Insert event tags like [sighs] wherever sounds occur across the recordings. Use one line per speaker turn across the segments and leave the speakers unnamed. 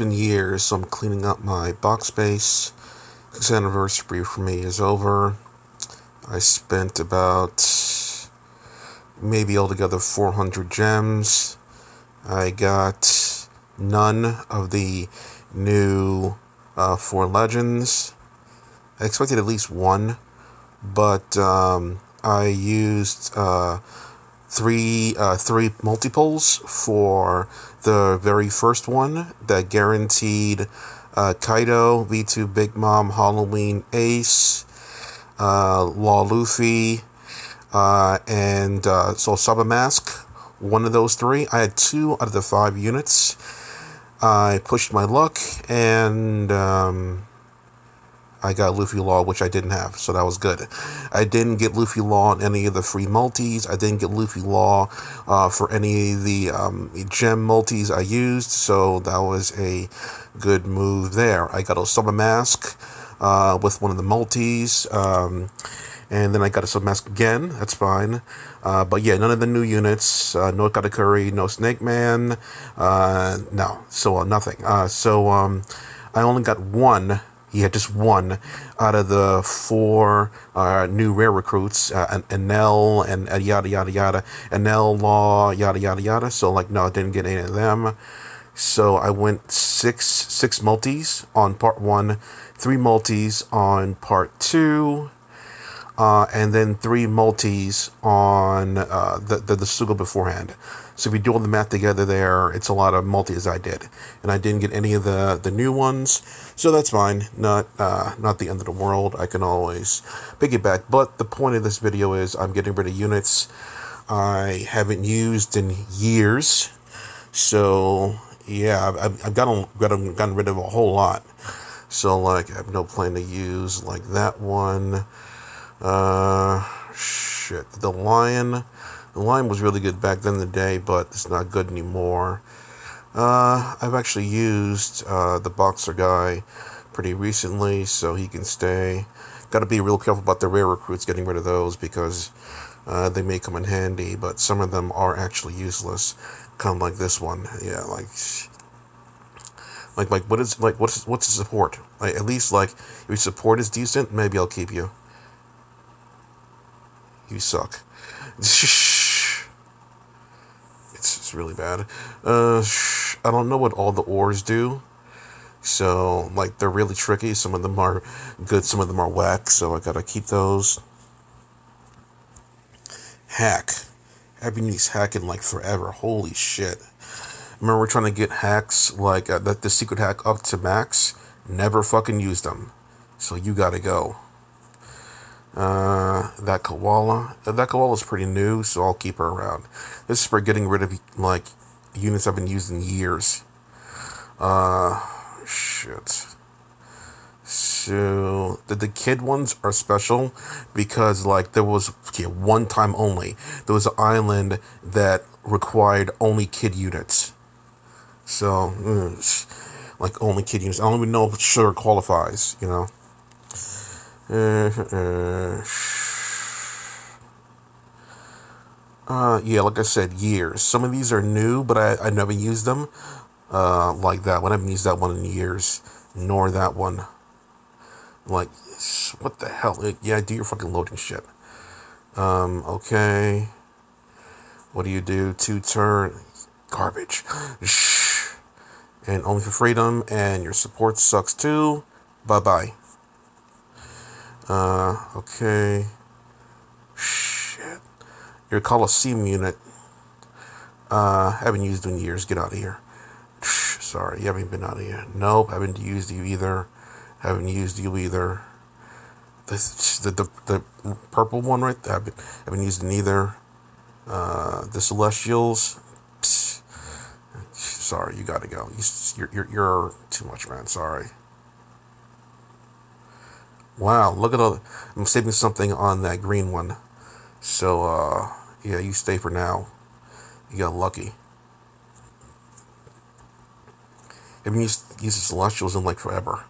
been years, so I'm cleaning up my box space. This anniversary for me is over. I spent about maybe altogether 400 gems. I got none of the new uh, four legends. I expected at least one, but um, I used uh, three uh, three multiples for the very first one that guaranteed uh, Kaido, V2 Big Mom, Halloween Ace, uh, Law Luffy, uh, and uh, so Saba Mask. One of those three. I had two out of the five units. I pushed my luck and. Um, I got Luffy Law, which I didn't have, so that was good. I didn't get Luffy Law on any of the free multis. I didn't get Luffy Law uh, for any of the um, gem multis I used, so that was a good move there. I got a Summer Mask uh, with one of the multis, um, and then I got a Summer Mask again. That's fine. Uh, but yeah, none of the new units. Uh, no Katakuri, no Snake Man. Uh, no, so uh, nothing. Uh, so um, I only got one he had just one out of the four uh, new rare recruits, uh, Enel and uh, yada yada yada, Enel Law yada yada yada. So like no, I didn't get any of them. So I went six six multis on part one, three multis on part two, uh, and then three multis on uh, the, the the Sugo beforehand. So if you do all the math together there, it's a lot of multis I did, and I didn't get any of the the new ones, so that's fine. Not uh, not the end of the world. I can always piggyback. But the point of this video is I'm getting rid of units I haven't used in years. So yeah, I've, I've gotten, gotten gotten rid of a whole lot. So like I have no plan to use like that one. Uh, shit, the lion. The Lion was really good back then in the day, but it's not good anymore. Uh, I've actually used uh, the boxer guy pretty recently, so he can stay. Got to be real careful about the rare recruits, getting rid of those because uh, they may come in handy, but some of them are actually useless. Kind of like this one, yeah, like, like, like, what is like, what's what's the support? Like, at least like, if your support is decent, maybe I'll keep you. You suck. [laughs] It's really bad. Uh, I don't know what all the ores do. So, like, they're really tricky. Some of them are good, some of them are whack. So, I gotta keep those. Hack. I've been using hacking like forever. Holy shit. Remember, we're trying to get hacks, like, uh, the, the secret hack up to max. Never fucking used them. So, you gotta go. Uh, that koala. Uh, that koala is pretty new, so I'll keep her around. This is for getting rid of like units I've been using years. Uh, shit. So the, the kid ones are special because like there was one time only. There was an island that required only kid units. So mm, like only kid units. I don't even know if sugar qualifies. You know. Uh, uh, yeah, like I said, years. Some of these are new, but I, I never used them. Uh, like that one. I haven't used that one in years, nor that one. Like, what the hell? Yeah, do your fucking loading shit. Um, okay. What do you do? Two turn. Garbage. and only for freedom, and your support sucks too. Bye bye. Uh, okay. Shit. Your Coliseum unit. Uh, haven't used in years. Get out of here. Sorry, you haven't been out of here. Nope, haven't used you either. Haven't used you either. The, the, the, the purple one right there, haven't, haven't used neither. Uh, the Celestials. Psst. Sorry, you gotta go. You, you're, you're, you're too much, man. Sorry. Wow, look at all. I'm saving something on that green one. So, uh, yeah, you stay for now. You got lucky. I've been used, using Celestials in like forever.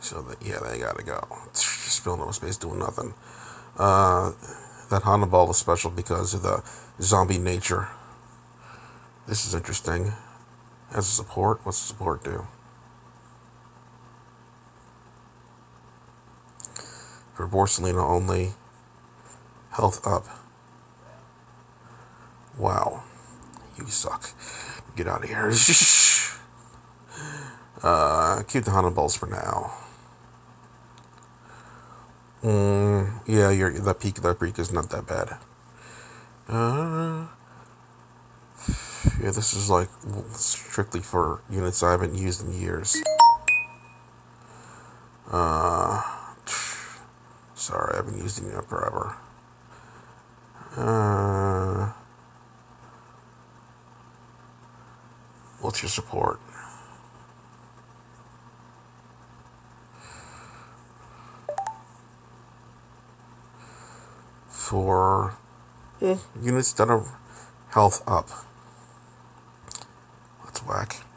So, that, yeah, they gotta go. Filling up space doing nothing. Uh, that Hannibal is special because of the zombie nature. This is interesting. As a support, what's the support do? For Borsalino only, health up. Wow, you suck. Get out of here. [laughs] uh, keep the Balls for now. Mm, yeah, your that peak that peak is not that bad. Uh, yeah, this is like strictly for units I haven't used in years. Uh, sorry, I've been using in forever. Uh, what's your support? For units that are health up. That's whack.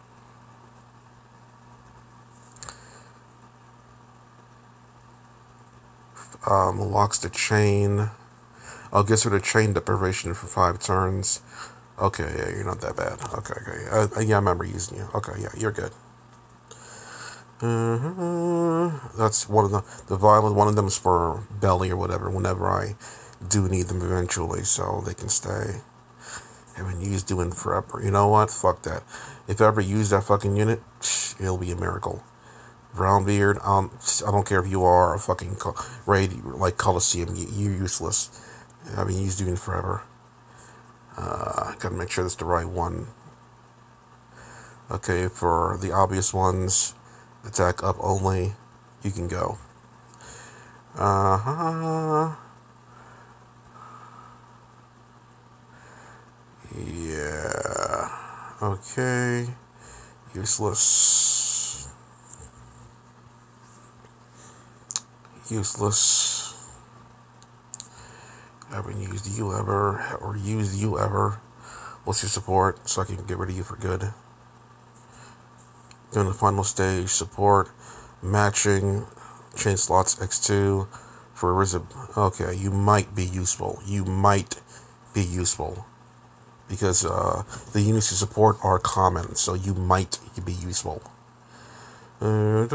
Um, locks the chain. I'll guess with a chain deprivation for five turns. Okay, yeah, you're not that bad. Okay, okay. Uh, yeah, I remember using you. Okay, yeah, you're good. Mm-hmm. That's one of the the violent. One of them is for belly or whatever. Whenever I do need them eventually, so they can stay. Haven't used doing forever. You know what? Fuck that. If I ever use that fucking unit, [sniffs] it'll be a miracle. Brown beard. Um, I don't care if you are a fucking raid like Coliseum. You're useless. I mean, he's doing forever. Uh, gotta make sure that's the right one. Okay, for the obvious ones, attack up only. You can go. Uh huh. Yeah. Okay. Useless. Useless. I haven't used you ever, or used you ever. What's your support so I can get rid of you for good? Doing the final stage, support, matching, chain slots X2 for Rizib. Okay, you might be useful. You might be useful because uh, the units you support are common, so you might be useful. Uh,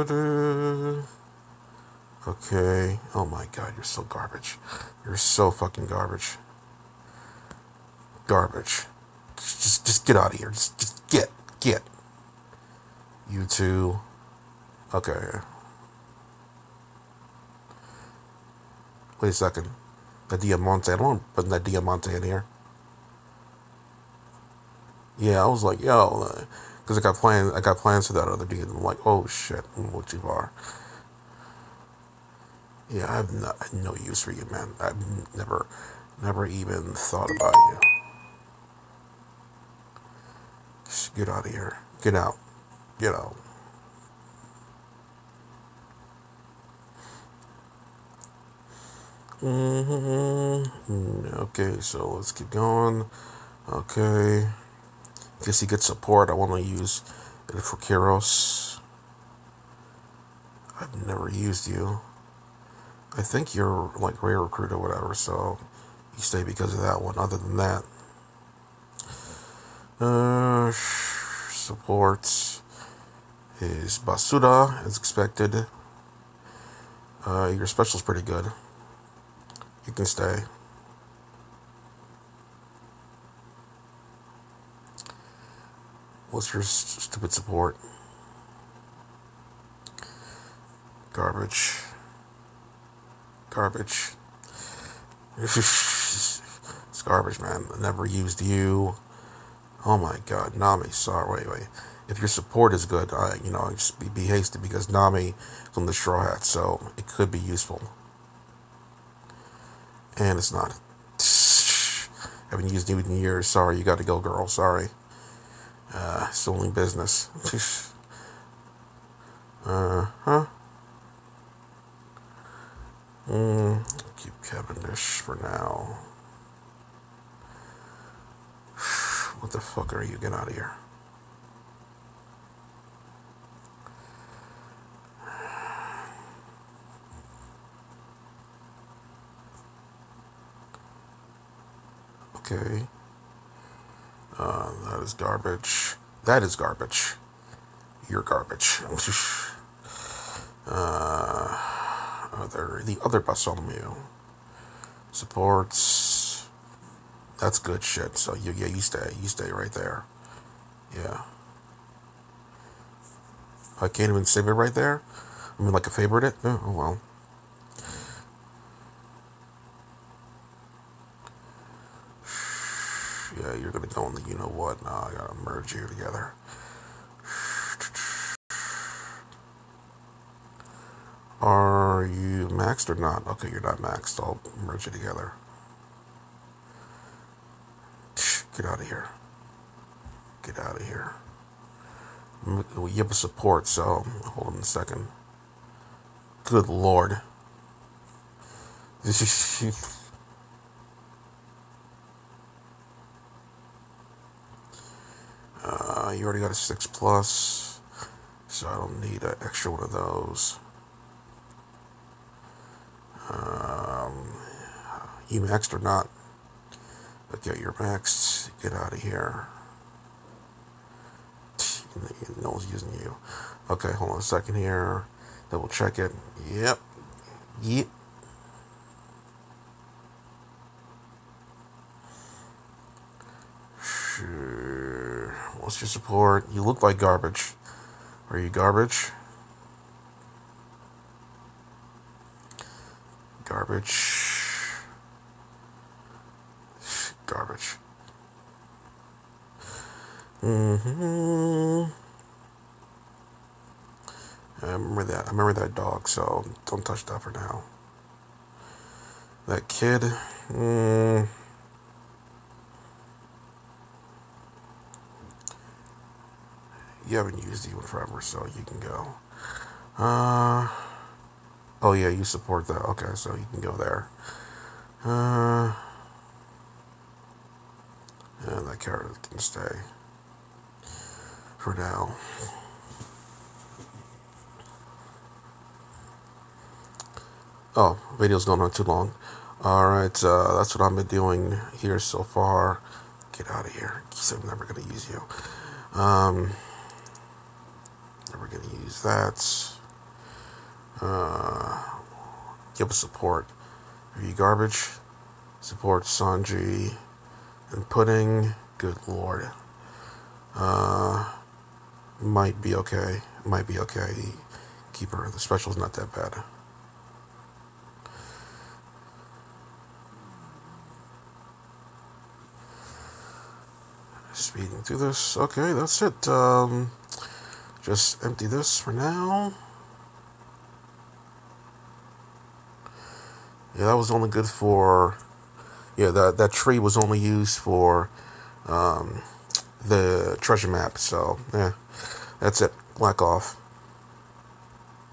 okay. Oh my god, you're so garbage. You're so fucking garbage. Garbage. Just, just get out of here. Just, just get, get. You two. Okay. Wait a second. The Diamante. I don't want to put that Diamante in here. Yeah, I was like, yo, uh, because I got plans. I got plans for that other dude. I'm like, oh shit, I'm too far. Yeah, I have no, no use for you, man. I've never, never even thought about you. Just get out of here. Get out. Get out. Mm-hmm. Okay, so let's keep going. Okay. Guess he gets support. I want to use it for Kyros. I've never used you. I think you're like rare recruit or whatever, so you stay because of that one. Other than that, uh, support is Basuda as expected. Uh, your special's pretty good. You can stay. What's your stupid support? Garbage. Garbage. [laughs] it's garbage, man. I never used you. Oh my god, Nami, sorry, wait, wait. If your support is good, I, you know, just be, be hasty because Nami on the Straw Hat, so it could be useful. And it's not. [sighs] Haven't used you in years. Sorry, you got to go, girl. Sorry. Uh, it's only business. [laughs] uh huh. Mm, keep Cavendish for now. [sighs] What the fuck are you? Get out of here. Okay. Uh, that is garbage. That is garbage. You're garbage. [laughs] uh, other the other Bartholomew supports. That's good shit. So you yeah you stay you stay right there. Yeah. I can't even save it right there. I mean, like a favorite it. Oh, oh well. [sighs] Yeah, you're gonna go in the you know what. Now I gotta merge you together. Are you maxed or not? Okay, you're not maxed. I'll merge it together. Get out of here. Get out of here. You have a support, so hold on a second. Good lord. [laughs] uh, you already got a 6 plus, so I don't need an extra one of those. Um, you maxed or not? Okay, you're maxed. Get out of here. No one's using you. Okay, hold on a second here. Double check it. Yep. Yep. Sure. What's your support? You look like garbage. Are you garbage? Garbage. Garbage. Mm-hmm. I remember that. I remember that dog, so don't touch that for now. That kid, mm, you haven't used even forever, so you can go. Uh, oh yeah, you support that. Okay, so you can go there. Uh, yeah, that carrot can stay for now. Oh, video's going on too long. Alright, uh, that's what I've been doing here so far. Get out of here. I'm never going to use you. Um, never to use that. Uh, give us support. Are you garbage? Support Sanji and Pudding. Good lord. Uh, might be okay. Might be okay. Keeper, the special's not that bad. Speeding through this. Okay, that's it. Um, just empty this for now. Yeah, that was only good for. Yeah, that that tree was only used for um, the treasure map. So yeah. That's it. Black off.